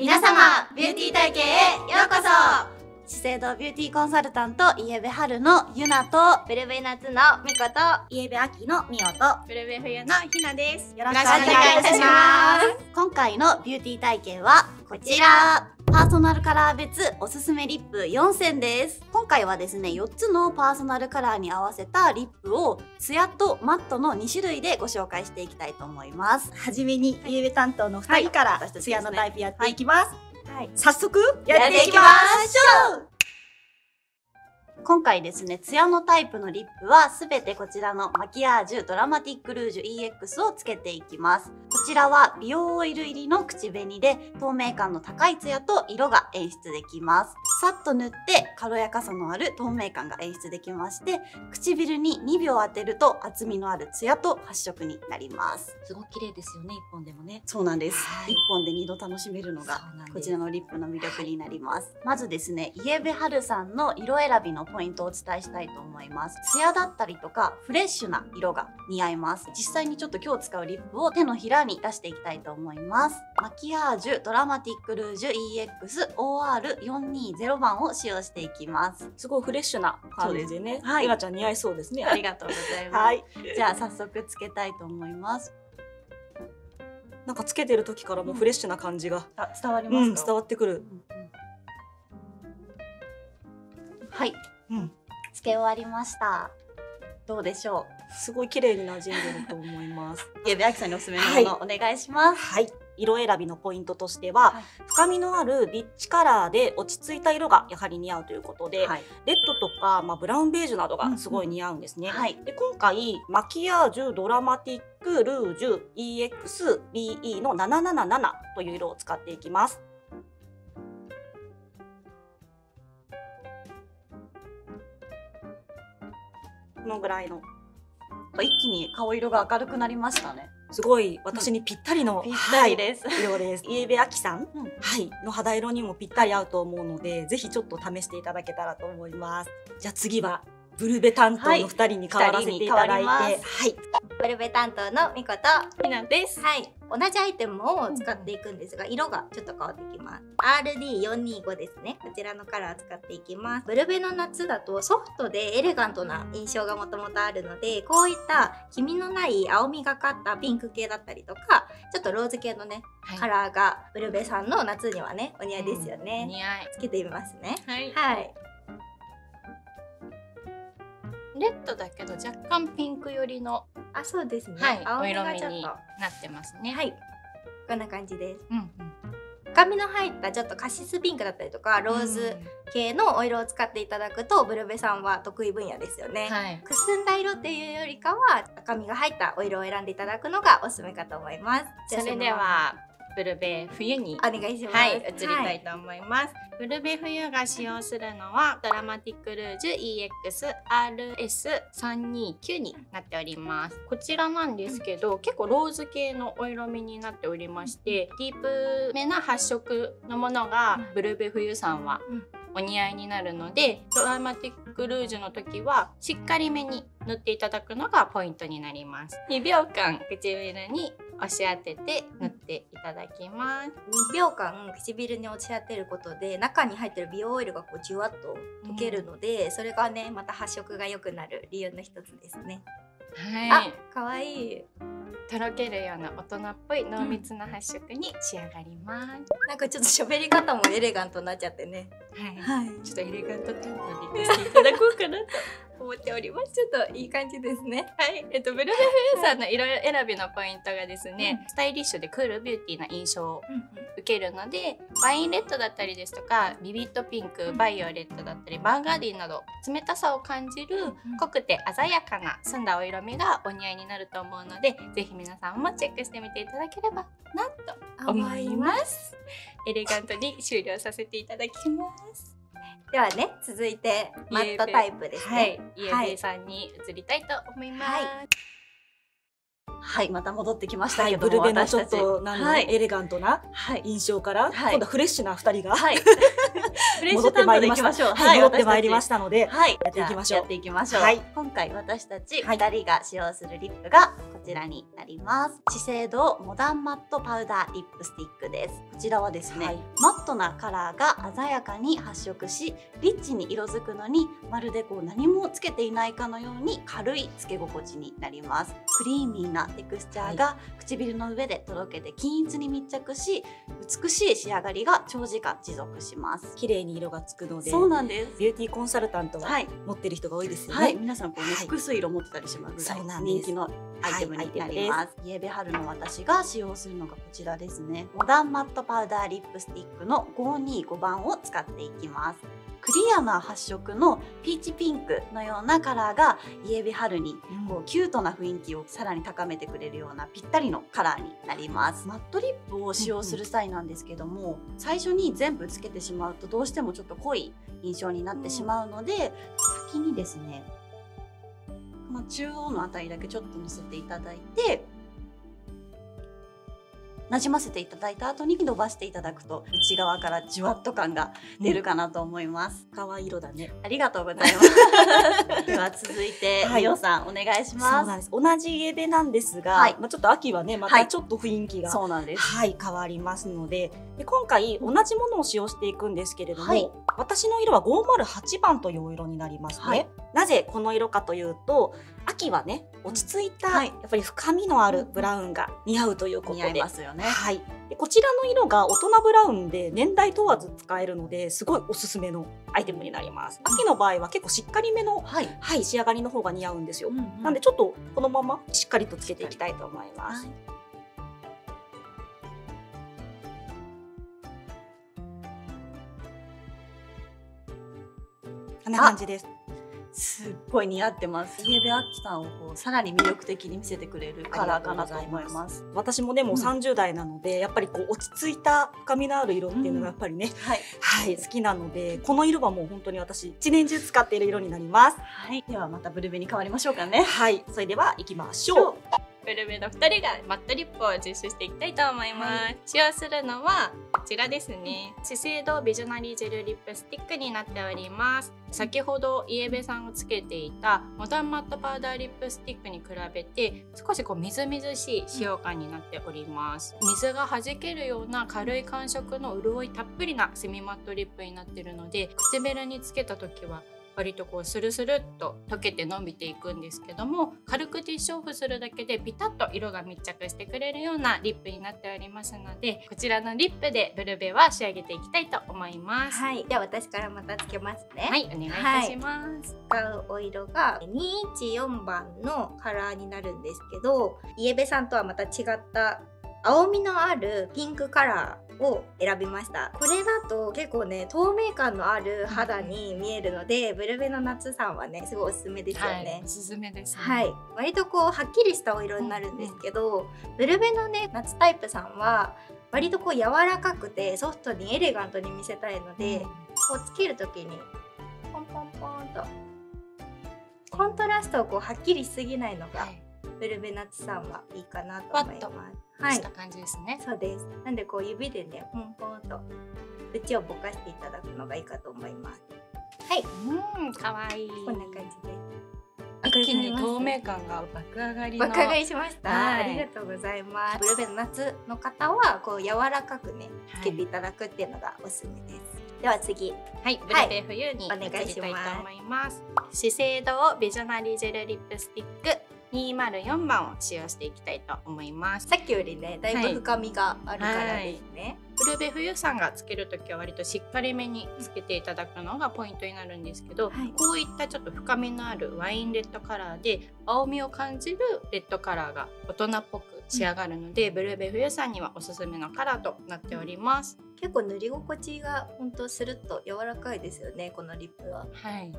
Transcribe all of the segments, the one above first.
皆様ビューティー体験へようこそ。資生堂ビューティーコンサルタントイエベ春のゆなとブルベ夏のみことイエベ秋のみおとブルベ冬のひなです。よろよろしくお願いいたします。今回のビューティー体験はこちらパーソナルカラー別おすすめリップ4選です。今回はですね4つのパーソナルカラーに合わせたリップをツヤとマットの2種類でご紹介していきたいと思います。はじめに、イエベ担当の2人から、私たちですね。ツヤのタイプやっていきます。はい。早速、やっていきましょう今回ですね、ツヤのタイプのリップはすべてこちらのマキアージュドラマティックルージュ EX をつけていきます。こちらは美容オイル入りの口紅で透明感の高いツヤと色が演出できます。さっと塗って軽やかさのある透明感が演出できまして、唇に2秒当てると厚みのあるツヤと発色になります。すごく綺麗ですよね、一本でもね。そうなんです。はい1本で2度楽しめるのがこちらのリップの魅力になります。まずですね、イエベハルさんの色選びのポイントをお伝えしたいと思います。ツヤだったりとかフレッシュな色が似合います。実際にちょっと今日使うリップを手のひらに出していきたいと思います。マキアージュドラマティックルージュ EX OR420 番を使用していきます。すごいフレッシュな感じでね。はいゆなちゃん似合いそうですね。ありがとうございます。はい。じゃあ早速つけたいと思います。なんかつけてる時からもうフレッシュな感じが、あ、伝わりうん、ますか、伝わってくる。うんうんはい、うん。つけ終わりました。どうでしょすごい綺麗に馴染んでると思います。う。ゆべあきさんにおすすめのもの、お願いします。はい。色選びのポイントとしては、はい深みのあるリッチカラーで落ち着いた色がやはり似合うということで、はい、レッドとか、まあ、ブラウンベージュなどがすごい似合うんですね。はいで今回マキアージュドラマティックルージュ EXBE の777という色を使っていきます。このぐらいの一気に顔色が明るくなりましたね。すごい私にぴったりの、ぴったりです。はい色です。イエベアキさん、うんはい、の肌色にもぴったり合うと思うので、ぜひちょっと試していただけたらと思います。じゃあ次はブルベ担当の2人に変わらせていただいて、ははいい、ブルベ担当のみことひなです。はい同じアイテムを使っていくんですが色がちょっと変わってきます。RD425 ですね。こちらのカラー使っていきます。ブルベの夏だとソフトでエレガントな印象がもともとあるのでこういった黄身のない青みがかったピンク系だったりとかちょっとローズ系のねはい。カラーがブルベさんの夏にはねお似合いですよね、似合い。つけてみますね。はい。はいレッドだけど若干ピンク寄りの、あそうですね、はい、青ちょっと。色味になってますね。はい。こんな感じです。うんうん。深みの入ったちょっとカシスピンクだったりとかローズ系のお色を使っていただくとブルベさんは得意分野ですよね、はい。くすんだ色っていうよりかは赤みが入ったお色を選んでいただくのがおすすめかと思います。それではブルベ冬にお願いしますはい、移りたいと思います。ブルベ冬が使用するのはドラマティックルージュ EXRS329 になっております。こちらなんですけど、結構ローズ系のお色味になっておりまして、ディープめな発色のものがブルベ冬さんはうんお似合いになるので、ドラマティックルージュの時はしっかりめに塗っていただくのがポイントになります。2秒間唇に押し当てて塗っていただきます。2秒間唇に落ち当てることで中に入ってる美容オイルがこうじゅわっと溶けるので、それがねまた発色が良くなる理由の一つですね、はい。あ、可愛いとろけるような大人っぽい濃密な発色に仕上がります。なんかちょっと喋り方もエレガントになっちゃってね。はい、はい。ちょっとエレガント担当に行かせていただこうかなと思っております。ちょっといい感じですね。はい、えっとブルベフーさんの色選びのポイントがですね、スタイリッシュでクールビューティーな印象を受けるのでワインレッドだったりですとかビビットピンクバイオレットだったりバーガーディーなど冷たさを感じる濃くて鮮やかな澄んだお色味がお似合いになると思うのでぜひ皆さんもチェックしてみていただければなと思います。エレガントに終了させていただきますではね続いてマットタイプですね、はい。さんに移りたいと思います、はい。はい、また戻ってきましたはい、けども、ブルベのち。ょっとなんはい、エレガントなはい、印象から、はい。今度はフレッシュな2人が、戻ってまいりまし。はい、戻ってまいりまししたので、はい、やっていきましょう。じゃあやっていきましょう。はい。今回私たちはい2人が使用するリップがこちらになります。資生堂モダンマットパウダーリップスティックです。こちらはですね、はい。マットなカラーが鮮やかに発色しリッチに色づくのにまるでこう何もつけていないかのように軽いつけ心地になります。クリーミーなテクスチャーが唇の上でとろけて均一に密着し美しい仕上がりが長時間持続します。綺麗に色がつくのでそうなんです。ビューティーコンサルタントははい。持ってる人が多いですよね、はい、皆さんこうね、はい。複数色持ってたりしますぐらいそうなんです。人気のアイテムになりはます。イエベ春の私が使用するのがこちらですね。モダンマットパウダーリップスティックの525番を使っていきます。クリアな発色のピーチピンクのようなカラーがイエベ春にこうキュートな雰囲気をさらに高めてくれるようなぴったりのカラーになりますマットリップを使用する際なんですけども、最初に全部つけてしまうとどうしてもちょっと濃い印象になってしまうので、先にですねこの中央のあたりだけちょっとのせていただいてなじませていただいた後に伸ばしていただくと内側からじゅわっと感が出るかなと思います。可愛い色だねありがとうございます。では続いて、はいみおさんお願いしそうまなんです同じ家出なんですが、はいまあちょっと秋はねまはいたちょっと雰囲気す。が、そうなんです。はい、変わりますのでで今回同じものを使用していくんですけれども、はい私の色は508番という色になりますね、はい。なぜこの色かというと秋はね落ち着いた、はい。やっぱり深みのあるブラウンが似合うということ似で、合いますよね。はい、でこちらの色が大人ブラウンで年代問わず使えるのですごいおすすめのアイテムになります。秋の場合は結構しっかりめの、はい。はい、仕上がりの方が似合うんですよ、うん。なんでちょっとこのまましっかりとつけていきたいと思います、はいこんな感じですすっごい似合ってます。イエベアキさんをこうさらに魅力的に見せてくれるカラーかなと思います。私もねもううん30代なので、やっぱりこう落ち着いた深みのある色っていうのがやっぱりね、はい。はい好きなのでこの色はもう本当に私一年中使っている色になりますはい。ではまたブルベに変わりましょうかね。はいそれでは行きましょうブルベの2人がマットリップを実施していきたいと思います、使用するのはこちらですね。資生堂ビジョナリージェルリップスティックになっております。先ほどイエベさんがつけていたモダンマットパウダーリップスティックに比べて少しこうみずみずしい使用感になっております。水が弾けるような軽い感触の潤いたっぷりなセミマットリップになっているので唇につけた時は割とこうスルスルっと溶けて伸びていくんですけども軽くティッシュオフするだけでピタッと色が密着してくれるようなリップになっておりますのでこちらのリップでブルベは仕上げていきたいと思います。はいでは私からまたつけますねはい、お願いいたします。使うお色が214番のカラーになるんですけどイエベさんとはまた違った青みのあるピンクカラーを選びました。これだと結構ね透明感のある肌に見えるのでブルベの夏さんはねすごいおすすめですよはいね、おすすめです、ね。はい、割とこうはっきりしたお色になるんですけど、ブルベのね夏タイプさんは割とこう柔らかくてソフトにエレガントに見せたいので、こうつける時にポンポンポンとコントラストをこうはっきりしすぎないのが、はい、ブルベナッツさんはいいかなと思います。はいした、感じですね。そうです。なんでこう指でねポンポンと縁をぼかしていただくのがいいかと思います。はい、うん、可愛いこんな感じです。一気に透明感が爆上がりの。爆上がりしました、はいありがとうございますブルベの夏の方はこう柔らかくねつけていただくっていうのがおすすめです、では次はい、ブルベ冬にお願いします移りたいと思います。資生堂ビジョナリージェルリップスティック204番を使用していきたいと思います。さっきよりねだいぶ深みがあるからですね、ブルベ冬さんがつけるときは割としっかりめにつけていただくのがポイントになるんですけど、はい。こういったちょっと深みのあるワインレッドカラーで青みを感じるレッドカラーが大人っぽく仕上がるので、ブルベ冬さんにはおすすめのカラーとなっております。結構塗り心地が本当スルッと柔らかいですよねこのリップは。はい、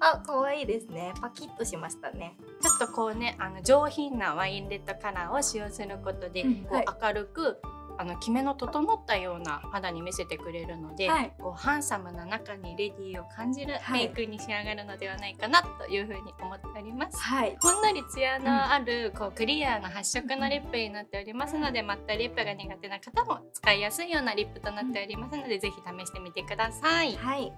あ可愛いですね。パキッとしましたね。ちょっとこうねあの上品なワインレッドカラーを使用することで、うんこうはい明るくあのキメの整ったような肌に見せてくれるので、はい。こうハンサムな中にレディーを感じるはい。メイクに仕上がるのではないかなというふうに思っております。はい。ほんのりツヤのある、こうクリアな発色のリップになっておりますので、マットリップが苦手な方も使いやすいようなリップとなっておりますので、ぜひ試してみてください。はい。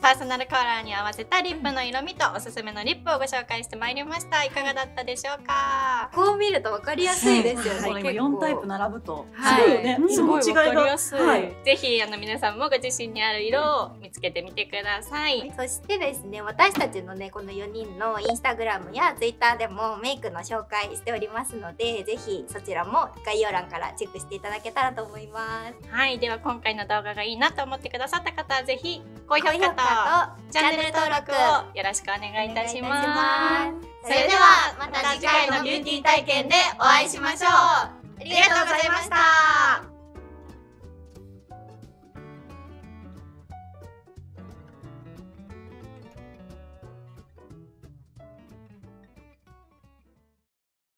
パーソナルカラーに合わせたリップの色味とおすすめのリップをご紹介してまいりました。い。かがだったでしょうか？こう見るとわかりやすいですよね、この今結構4タイプ並ぶと、はい。すごいよね、すごい違かりやすい、はい。ぜひあの皆さんもご自身にある色を見つけてみてください、そしてですね私たちのねこの4人のインスタグラムやツイッターでもメイクの紹介しておりますのでぜひそちらも概要欄からチェックしていただけたらと思います。はい。では今回の動画がいいなと思ってくださった方はぜひ高評価ととチャンネル登録をよろしくお願いいたします。それではまた次回のビューティー体験でお会いしましょう。ありがとうございました。